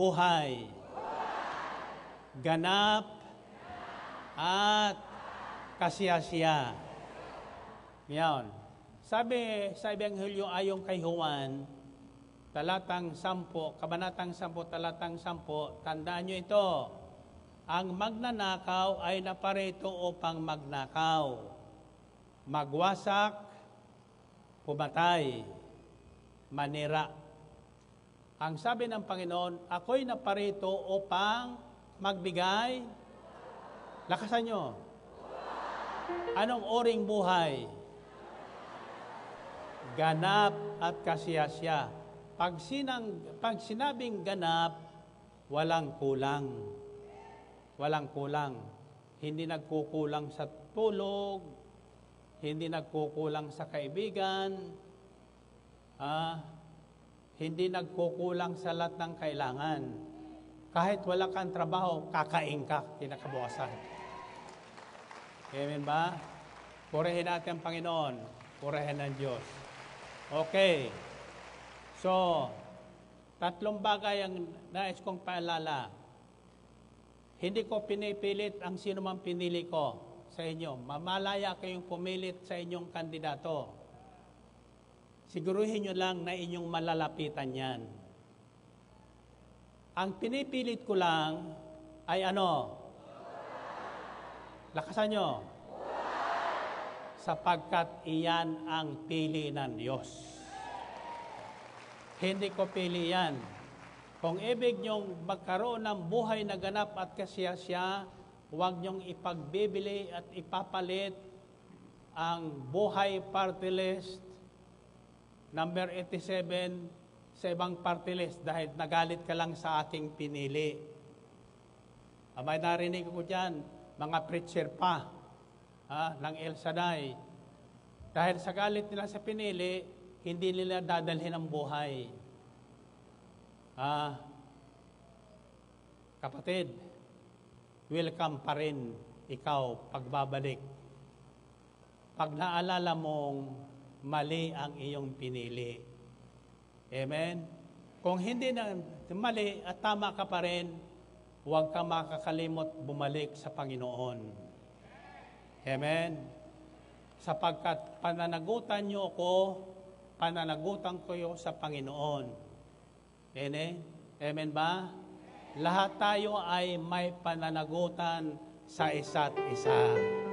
buhay, ganap, at kasiyasiya. Yan. Sabi sa Ebanghelyo ayon kay Juan, talatang 10, kabanatang 10, talatang 10, tandaan nyo ito, ang magnanakaw ay naparito upang magnakaw, magwasak, pumatay, manira. Ang sabi ng Panginoon, ako'y naparito upang magbigay. Lakasan nyo. Anong oring buhay? Ganap at kasiyasya. Pag, sinang, pag sinabing ganap, walang kulang walang kulang. Hindi nagkukulang sa tulog, hindi nagkukulang sa kaibigan, ah, hindi nagkukulang sa lahat ng kailangan. Kahit wala kang trabaho, kakain ka kinakabukasan. Amen ba? Purihin natin ang Panginoon. Purihin ng Diyos. Okay. So, tatlong bagay ang nais kong paalala. Hindi ko pinipilit ang sino man pinili ko sa inyo. Mamalaya kayong pumilit sa inyong kandidato. Siguruhin nyo lang na inyong malalapitan yan. Ang pinipilit ko lang ay ano? Lakasan nyo. Sapagkat iyan ang pili ng Diyos. Hindi ko pili yan kung ibig niyong magkaroon ng buhay na ganap at kasiyasya, huwag niyong ipagbibili at ipapalit ang buhay party number 87 sa ibang party list dahil nagalit ka lang sa aking pinili. Abay narinig ko dyan, mga preacher pa ha, ng El Shaddai. Dahil sa galit nila sa pinili, hindi nila dadalhin ang buhay. Ah, kapatid, welcome pa rin ikaw pagbabalik. Pag naalala mong mali ang iyong pinili. Amen? Kung hindi na mali at tama ka pa rin, huwag ka makakalimot bumalik sa Panginoon. Amen? Sapagkat pananagutan niyo ako, pananagutan ko yo sa Panginoon. Amen? Amen ba? Lahat tayo ay may pananagutan sa isa't isa.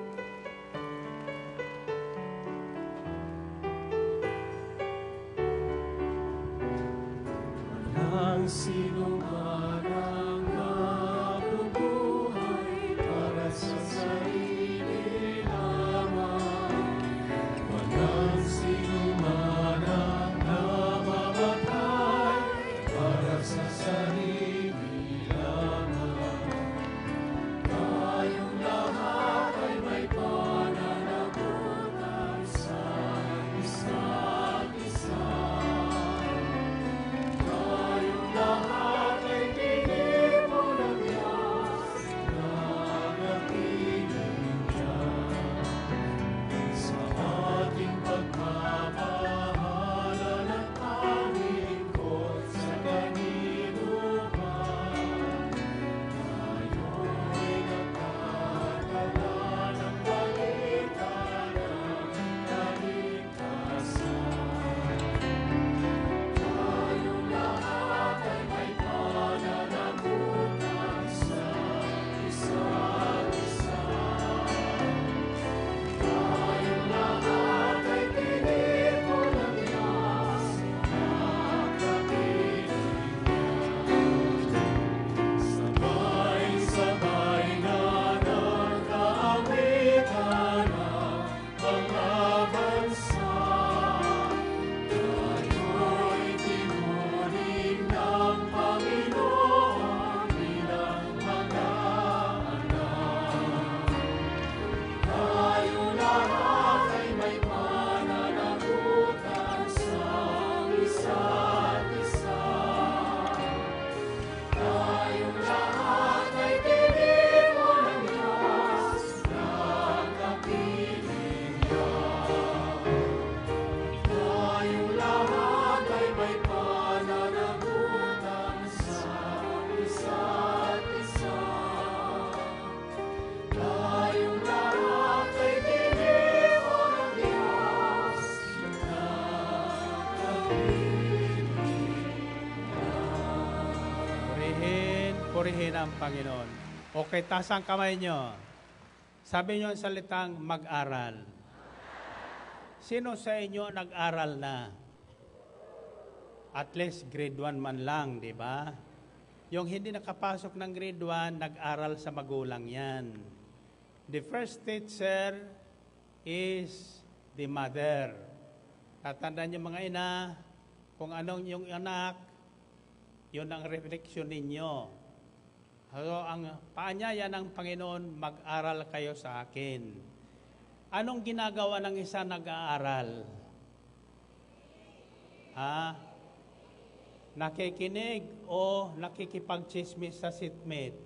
Purihin ang Panginoon. Okay, taas ang kamay nyo. Sabi nyo ang salitang mag-aral. Sino sa inyo nag-aral na? At least grade 1 man lang, di ba? Yung hindi nakapasok ng grade 1, nag-aral sa magulang yan. The first teacher is the mother. Tatandaan niyo mga ina, kung anong yung anak, yun ang refleksyon ninyo. So, ang paanyaya ng Panginoon, mag-aral kayo sa akin. Anong ginagawa ng isa nag-aaral? Ha? Nakikinig o nakikipag-chismis sa seatmate?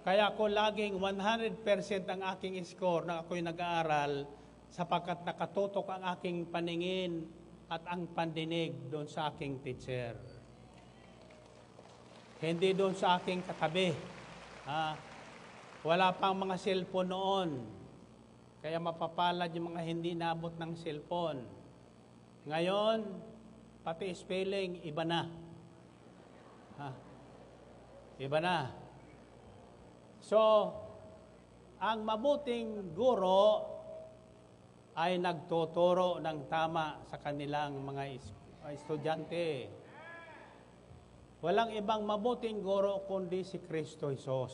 Kaya ako laging 100% ang aking score na ako'y nag-aaral sapagkat nakatutok ang aking paningin at ang pandinig doon sa aking teacher. Hindi doon sa aking katabi. Ha? Wala pang mga cellphone noon. Kaya mapapalad yung mga hindi nabot ng cellphone. Ngayon, pati spelling, iba na. Ha? Iba na. So, ang mabuting guro ay nagtuturo ng tama sa kanilang mga estudyante. Walang ibang mabuting guro kundi si Kristo Jesus.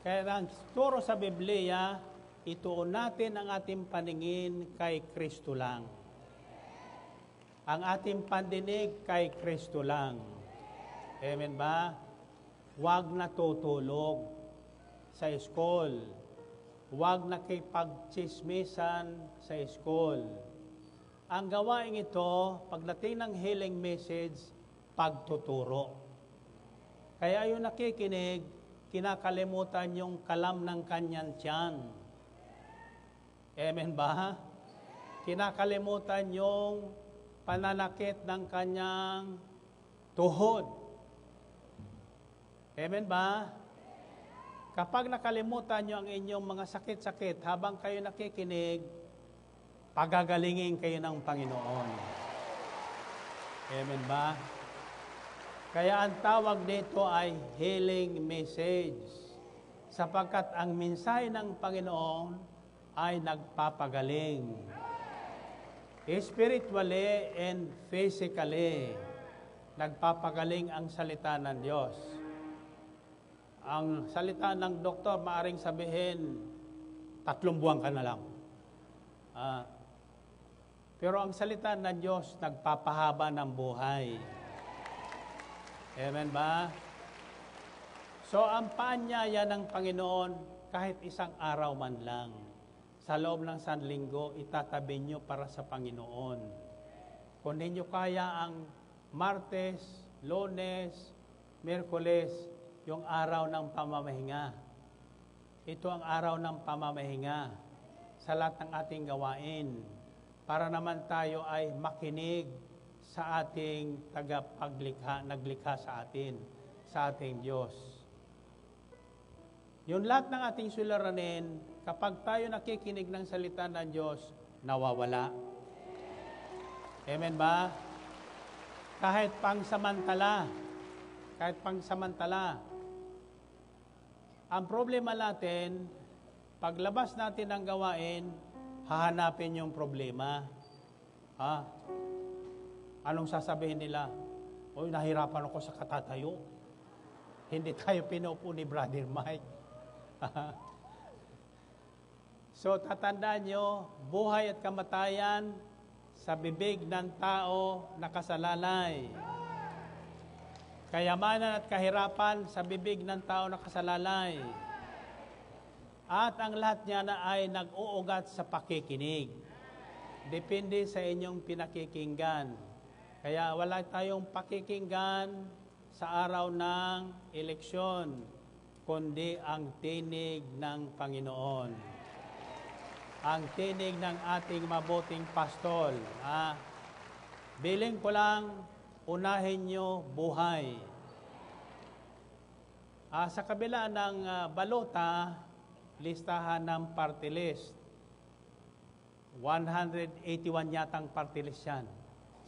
Kaya ang turo sa Biblia, ituon natin ang ating paningin kay Kristo lang. Ang ating pandinig kay Kristo lang. Amen ba? Huwag natutulog sa school. Huwag nakipagchismisan sa school. Ang gawain ito, pagdating ng healing message, pagtuturo. Kaya yung nakikinig, kinakalimutan yung kalam ng kanyang tiyan. Amen ba? Kinakalimutan yung pananakit ng kanyang tuhod. Amen ba? Kapag nakalimutan nyo ang inyong mga sakit-sakit habang kayo nakikinig, pagagalingin kayo ng Panginoon. Amen ba? Kaya ang tawag dito ay healing message. Sapagkat ang mensahe ng Panginoon ay nagpapagaling. Spiritually and physically, nagpapagaling ang salita ng Diyos. Ang salita ng doktor, maaring sabihin, tatlong buwan ka na lang. Ah, pero ang salita ng Diyos, nagpapahaba ng buhay. Amen ba? So, ang paanyaya ng Panginoon, kahit isang araw man lang, sa loob ng San Linggo, itatabi nyo para sa Panginoon. Kung ninyo kaya ang Martes, Lunes, Merkules, yung araw ng pamamahinga. Ito ang araw ng pamamahinga sa lahat ng ating gawain para naman tayo ay makinig sa ating tagapaglikha, naglikha sa atin, sa ating Diyos. Yung lahat ng ating suliranin, kapag tayo nakikinig ng salita ng Diyos, nawawala. Amen ba? Kahit pang samantala, kahit pang samantala, ang problema natin, paglabas natin ng gawain, hahanapin yung problema. Ha? Anong sasabihin nila? Oy, nahirapan ako sa katatayo. Hindi tayo pinupo ni Brother Mike. so, tatandaan nyo, buhay at kamatayan sa bibig ng tao nakasalalay. Kayamanan at kahirapan sa bibig ng tao nakasalalay. At ang lahat niya na ay nag-uugat sa pakikinig. Depende sa inyong pinakikinggan. Kaya wala tayong pakikinggan sa araw ng eleksyon, kundi ang tinig ng Panginoon. Ang tinig ng ating mabuting pastol. Ah, biling ko lang, unahin nyo buhay. Ah, sa kabila ng ah, balota, listahan ng party list. 181 yatang party list yan.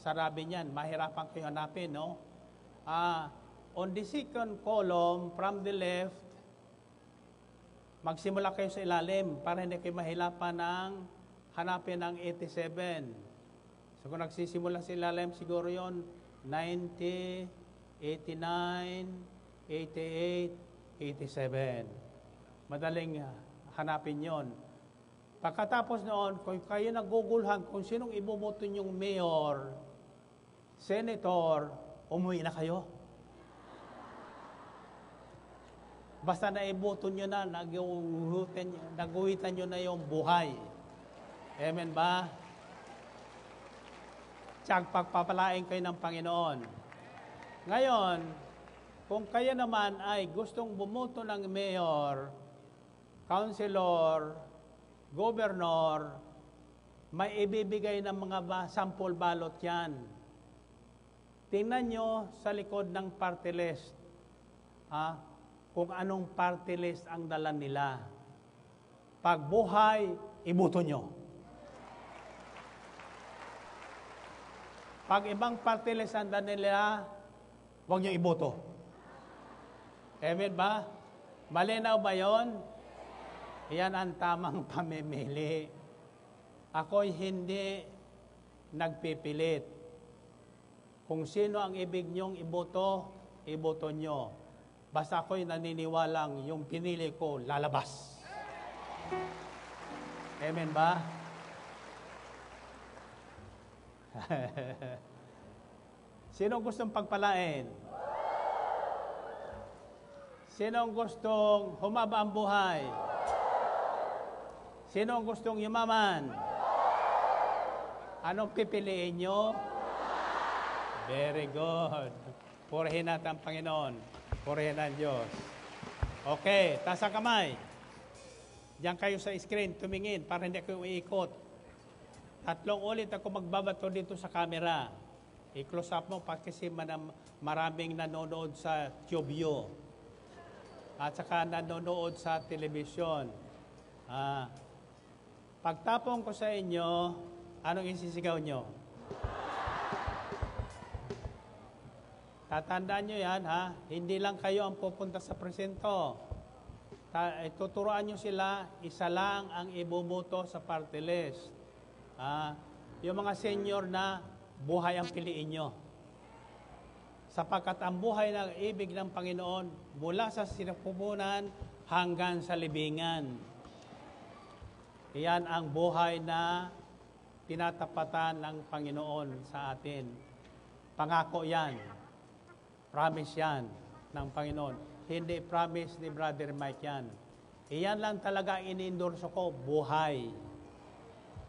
Sarabi niyan, mahirapan kayo hanapin, no? ah, on the second column from the left, magsimula kayo sa ilalim para hindi kayo mahilapan ng hanapin ang 87. So kung nagsisimula sa ilalim, siguro yon 90, 89, 88, 87. Madaling ah, hanapin yon. Pagkatapos noon, kung kayo nagugulhan kung sinong iboboto yung mayor, senator, umuwi na kayo. Basta na iboto nyo na, naguhitan, nyo na yung buhay. Amen ba? Tiyag pagpapalain kayo ng Panginoon. Ngayon, kung kayo naman ay gustong bumoto ng mayor, councilor, governor, may ibibigay ng mga sample balot yan. Tingnan nyo sa likod ng party list. Ha? Kung anong party list ang dala nila. Pag buhay, ibuto nyo. Pag ibang party list ang dala nila, huwag nyo iboto. Amen ba? Malinaw ba yon? Yan ang tamang pamimili. Ako'y hindi nagpipilit. Kung sino ang ibig nyong iboto, iboto nyo. Basta ako'y naniniwalang yung pinili ko lalabas. Amen ba? sino gustong pagpalain? Sino gustong humaba ang buhay? Sino gustong yumaman? Anong pipiliin nyo? Very good. Purihin natin ang Panginoon. Purihin ang Diyos. Okay, taas ang kamay. Diyan kayo sa screen, tumingin para hindi kayo iikot. Tatlong ulit ako magbabato dito sa camera. I-close up mo pa kasi maraming nanonood sa TubeU. At saka nanonood sa telebisyon. Ah, pagtapong ko sa inyo, anong isisigaw nyo? Tatandaan nyo yan, ha? Hindi lang kayo ang pupunta sa presento. Ta- eh, tuturuan nyo sila, isa lang ang ibubuto sa party list. Ah, yung mga senior na buhay ang piliin nyo. Sapagkat ang buhay ng ibig ng Panginoon mula sa sinapupunan hanggang sa libingan. Iyan ang buhay na tinatapatan ng Panginoon sa atin. Pangako yan. Promise yan ng Panginoon. Hindi promise ni Brother Mike yan. Iyan lang talaga ini-endorse ko, buhay.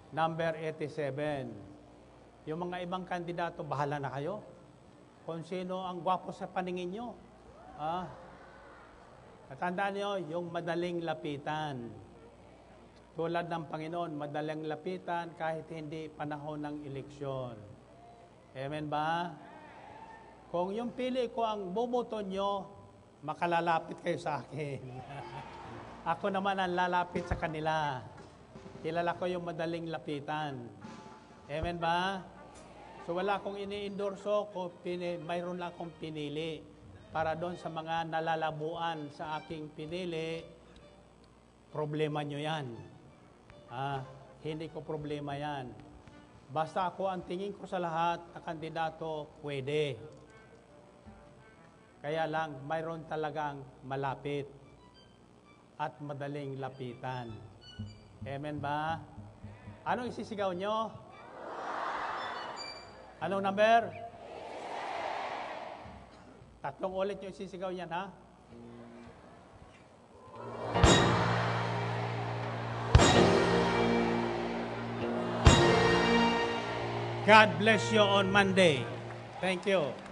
Number 87. Yung mga ibang kandidato, bahala na kayo. Kung sino ang gwapo sa paningin nyo. Ah, Natandaan nyo, yung madaling lapitan. Tulad ng Panginoon, madaling lapitan kahit hindi panahon ng eleksyon. Amen ba? Kung yung pili ko ang boboto nyo, makalalapit kayo sa akin. Ako naman ang lalapit sa kanila. Kilala ko yung madaling lapitan. Amen ba? So wala akong ini-endorso, mayroon lang akong pinili para doon sa mga nalalabuan sa aking pinili, problema nyo yan. Ah, hindi ko problema yan. Basta ako ang tingin ko sa lahat na kandidato, pwede. Kaya lang, mayroon talagang malapit at madaling lapitan. Amen ba? Anong isisigaw nyo? Anong number? Tatlong ulit yung isisigaw niyan, ha? God bless you on Monday. Thank you.